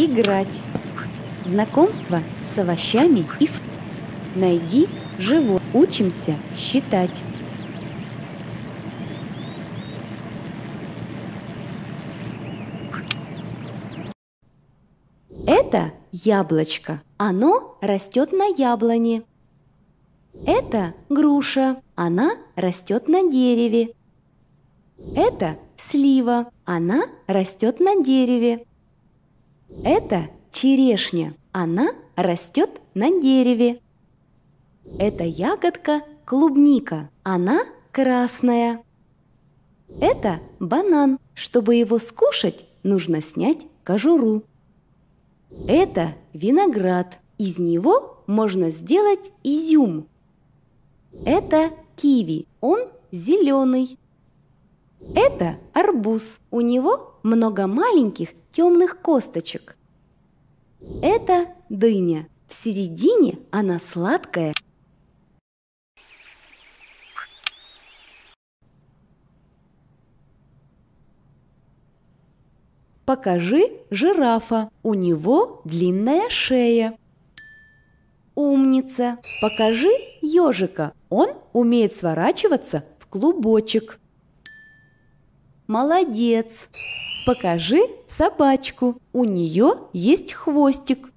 Играть. Знакомство с овощами и фруктами. Найди живот. Учимся считать. Это яблочко. Оно растет на яблоне. Это груша. Она растет на дереве. Это слива. Она растет на дереве. Это черешня. Она растет на дереве. Это ягодка клубника. Она красная. Это банан. Чтобы его скушать, нужно снять кожуру. Это виноград. Из него можно сделать изюм. Это киви. Он зеленый. Это арбуз. У него много маленьких темных косточек. Это дыня. В середине она сладкая. Покажи жирафа. У него длинная шея. Умница. Покажи ежика. Он умеет сворачиваться в клубочек. Молодец. Покажи собачку. У нее есть хвостик.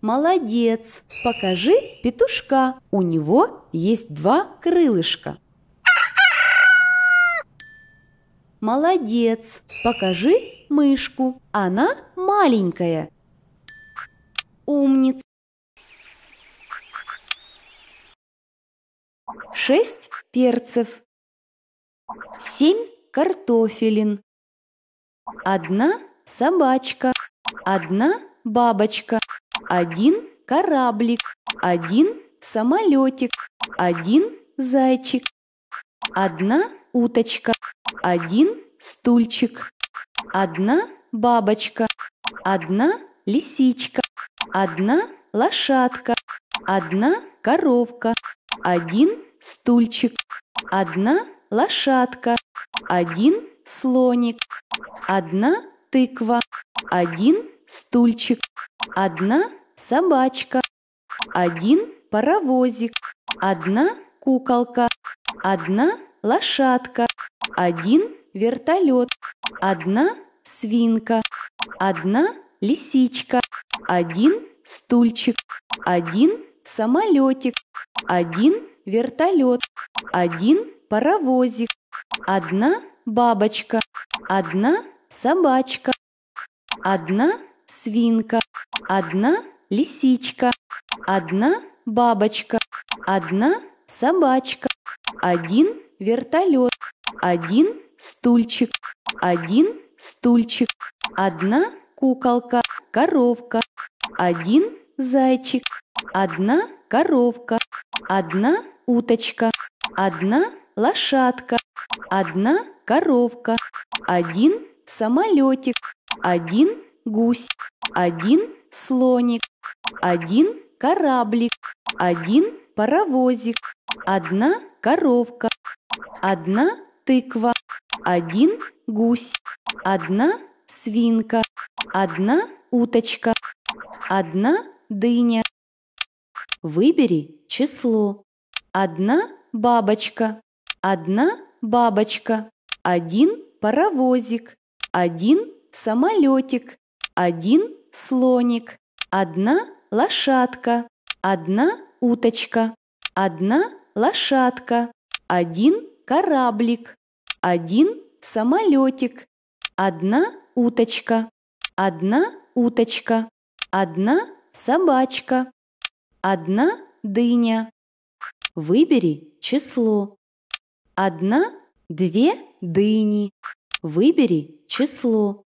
Молодец. Покажи петушка. У него есть два крылышка. Молодец! Покажи мышку. Она маленькая. Умница! Шесть перцев. Семь картофелин. Одна собачка. Одна бабочка. Один кораблик. Один самолетик. Один зайчик. Одна уточка один стульчик, одна бабочка, одна лисичка, одна лошадка, одна коровка, один стульчик, одна лошадка, один слоник, одна тыква, один стульчик, одна собачка, один паровозик, одна куколка, одна лошадка, один вертолет, одна свинка, одна лисичка, один стульчик, один самолетик, один вертолет, один паровозик, одна бабочка, одна собачка, одна свинка, одна лисичка, одна бабочка, одна собачка, один вертолет, один стульчик, один стульчик, одна куколка, коровка, один зайчик, одна коровка, одна уточка, одна лошадка, одна коровка, один самолетик, один гусь, один слоник, один кораблик, один паровозик, одна коровка, одна тыква, один гусь, одна свинка, одна уточка, одна дыня. Выбери число. Одна бабочка, одна бабочка, один паровозик, один самолетик, один слоник, одна лошадка, одна уточка, одна лошадка, один кораблик, один самолетик, одна уточка, одна уточка, одна собачка, одна дыня. Выбери число. Одна, две дыни. Выбери число.